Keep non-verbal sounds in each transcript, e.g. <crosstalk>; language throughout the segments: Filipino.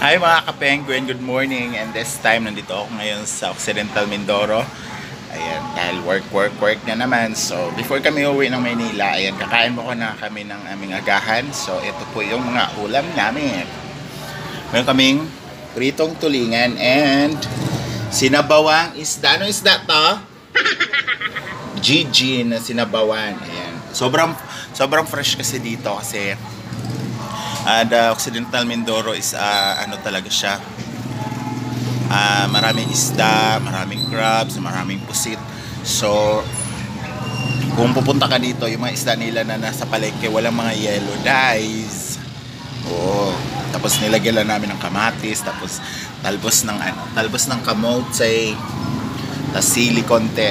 Hi mga kapengguin, good morning. And this time, nandito ako ngayon sa Occidental Mindoro. Ayan, dahil work, work, work na naman. So, before kami uwi ng Maynila, ayan, kakain mo ko na kami ng aming agahan. So, ito po yung mga ulam namin. Meron kaming pritong tulingan and sinabawang isda. Ano isda to? <laughs> GG na sinabawan. Ayan. Sobrang, sobrang fresh kasi dito kasi Uh, Occidental Mindoro is uh, ano talaga siya. Uh, maraming isda, maraming crabs, maraming pusit. So, kung pupunta ka dito, yung mga isda nila na nasa palengke, walang mga yellow dyes. Oo. Tapos nilagyan lang namin ng kamatis, tapos talbos ng ano, talbos ng kamote, tapos sili konti.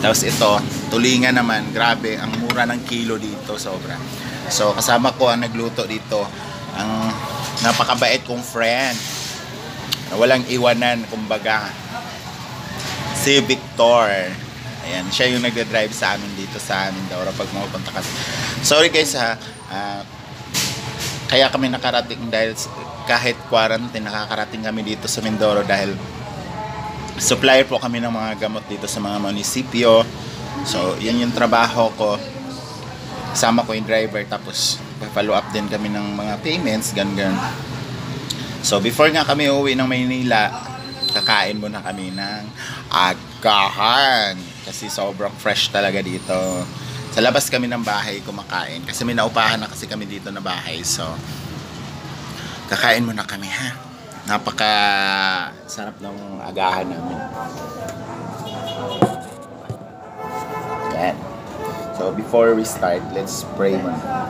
Tapos ito, tulingan naman, grabe, ang mura ng kilo dito, sobra. So kasama ko ang nagluto dito. Ang napakabait kong friend. Walang iwanan kumbaga. Si Victor. Ayan siya yung nagde-drive sa amin dito sa amin daw pag mapupunta kami sorry guys ha. Uh, kaya kami nakarating dahil kahit quarantine nakakarating kami dito sa Mindoro dahil supplier po kami ng mga gamot dito sa mga munisipyo. So yan yung trabaho ko kasama ko yung driver tapos follow up din kami ng mga payments ganyan so before nga kami uwi ng Maynila kakain muna kami ng agahan. Kasi sobrang fresh talaga dito. Sa labas kami ng bahay kumakain. Kasi may naupahan na kasi kami dito na bahay. So kakain muna kami ha? Napaka sarap ng agahan namin before we start, let's pray muna.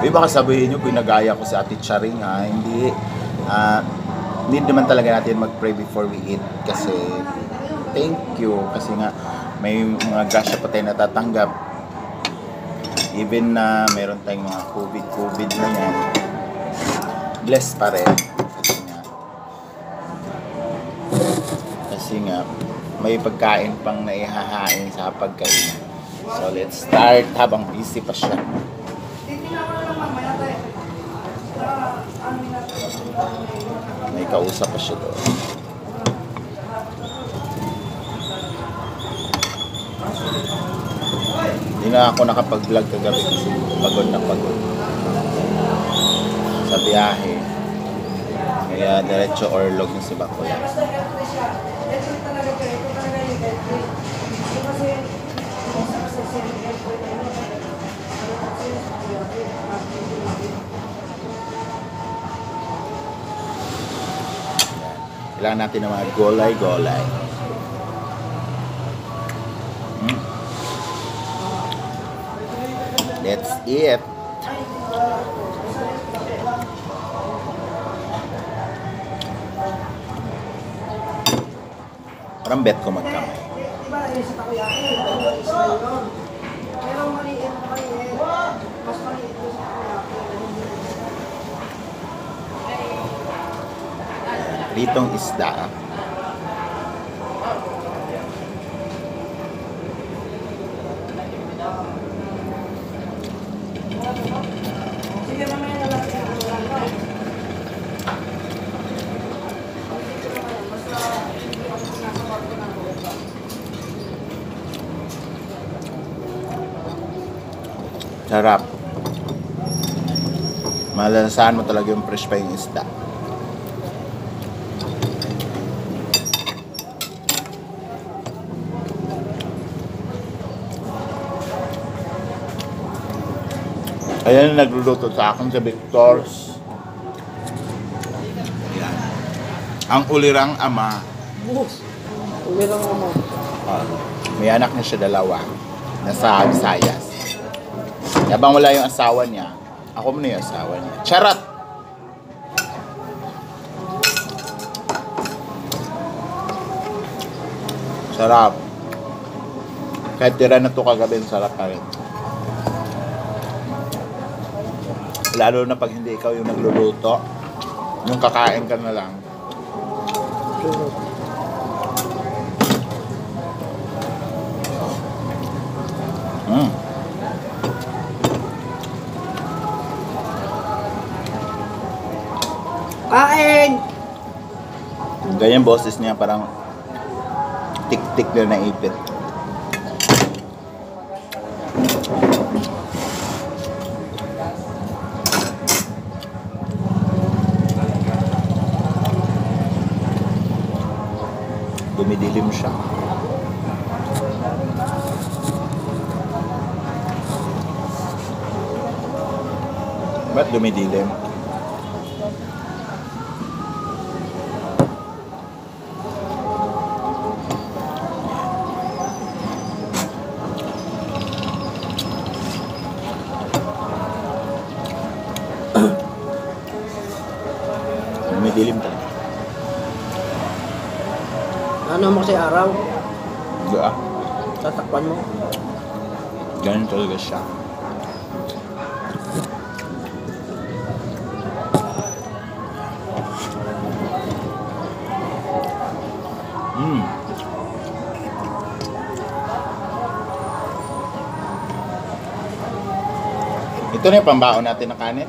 Di baka sabihin nyo, pinagaya ko si Ate Charing ha, hindi. Uh, need naman talaga natin mag-pray before we eat kasi thank you kasi nga may mga grasya pa tayo natatanggap even na meron tayong mga COVID-COVID na yan blessed pa rin kasi nga may pagkain pang naihahain sa pagkain. So let's start habang busy pa siya. May kausap pa siya doon. Hindi na ako nakapag-vlog kagabi kasi pagod na pagod. Sa biyahe. Kaya diretso orlog na si Bakuya. Kailangan natin ng mga gulay-gulay. Mm. Let's eat. Parang bet ko magkamay. Pritong isda. Sarap. Malasahan mo talaga yung fresh pa yung isda. Ayan nagluluto sa akin sa Victor's. Ayan. Ang ulirang ama. Ulirang ama. Uh, may anak na siya dalawa. Nasa Visayas. Yabang wala yung asawa niya, ako muna yung asawa niya. Charot! Sarap. Kahit tira na to kagabi, sarap pa rin. Lalo na pag hindi ikaw yung nagluluto, yung kakain ka na lang. Mm. Kain! Ganyan boses niya parang tik-tik na naipit. Dumidilim siya. Ba't? Dumidilim araw, Di ah. tatakpan mo. Ganun talaga siya. Mm. Ito na yung pambaon natin na kanin.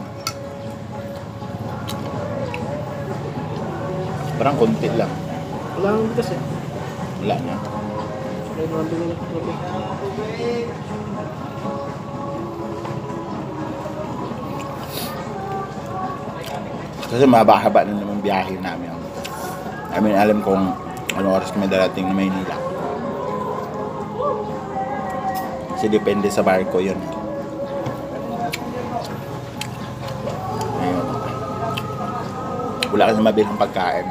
Parang konti lang. Wala bigas eh. Wala na. Kasi mahaba-haba na naman biyahe namin. I mean, alam kong ano oras kami darating na Maynila. Kasi depende sa barko yun. Ayun. Wala kasi mabilang pagkain.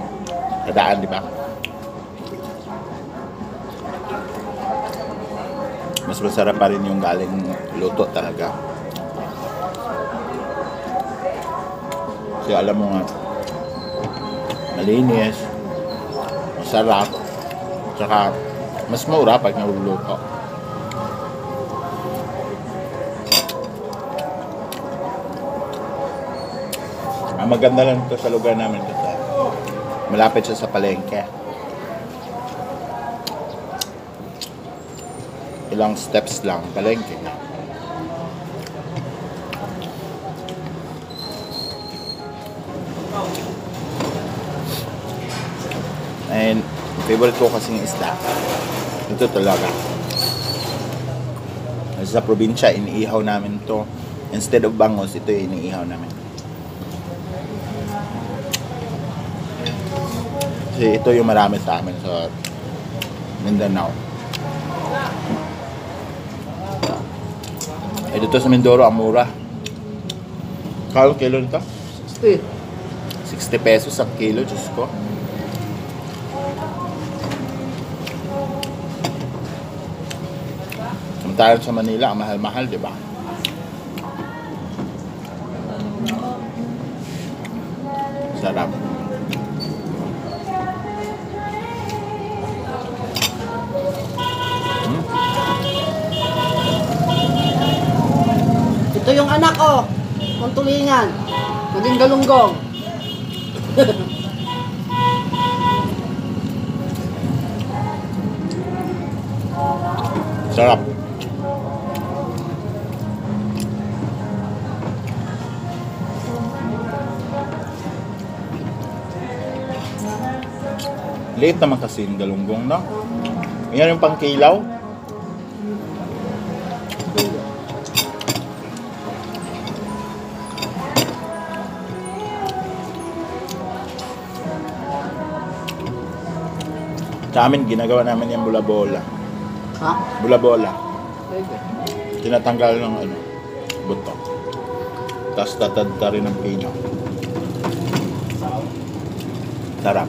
Sa daan, di ba? Mas masarap pa rin yung galing luto talaga. Kasi alam mo nga, malinis, masarap, tsaka mas mura pag naluluto. Ang maganda lang ito sa lugar namin kasi malapit siya sa palengke. Ilang steps lang, palengke na. And favorite ko kasing isda. Ito talaga. Sa probinsya, iniihaw namin to. Instead of bangos, ito iniihaw namin. Kasi ito yung marami sa amin sa Mindanao. Eh dito sa Mindoro, ang mura. Kalo kilo nito? 60. 60 pesos ang kilo, Diyos ko. Samantalang sa Manila, ang mahal-mahal, di ba? Sarap. Ito yung anak ko. Kung tulingan. Galunggong. <laughs> Sarap. Late naman kasi yung galunggong, no? Yan yung pangkilaw. Sa amin, ginagawa namin yung bula-bola. Ha? Bula-bola. Tinatanggal ng ano, buto. Tapos tatadta rin ng pino. Sarap.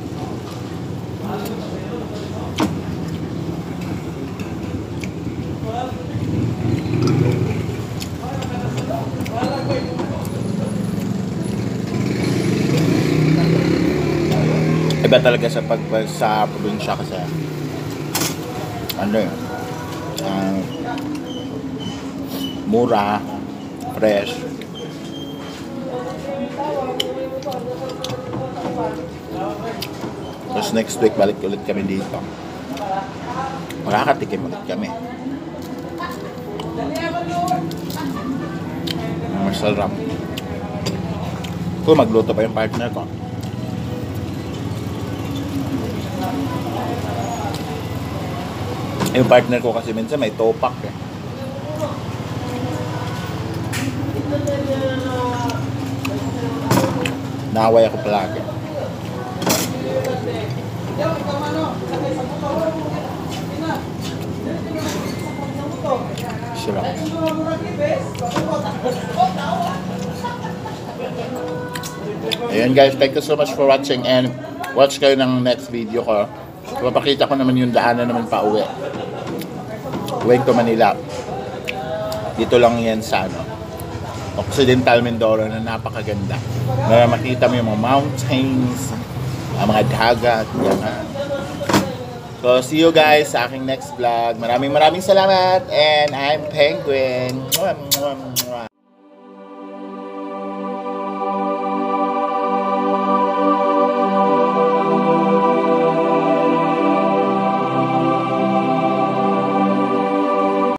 Iba talaga sa pag sa probinsya kasi ano yun, ah, mura, fresh. Tapos next week, balik ulit kami dito. Makakatikim ulit kami. Masarap. Kung magluto pa yung partner ko. Yung partner ko kasi minsan may topak eh. Naway ako palagi. Sarap. Ayan guys, thank you so much for watching and watch kayo ng next video ko. Papakita ko naman yung daanan naman pa uwi. Uwi to Manila. Dito lang yan sa ano, Occidental Mindoro na napakaganda. Na makita mo yung mga mountains, ang mga dagat, yan ha. So, see you guys sa aking next vlog. Maraming maraming salamat and I'm Penguin. Mwah, mwah, mwah.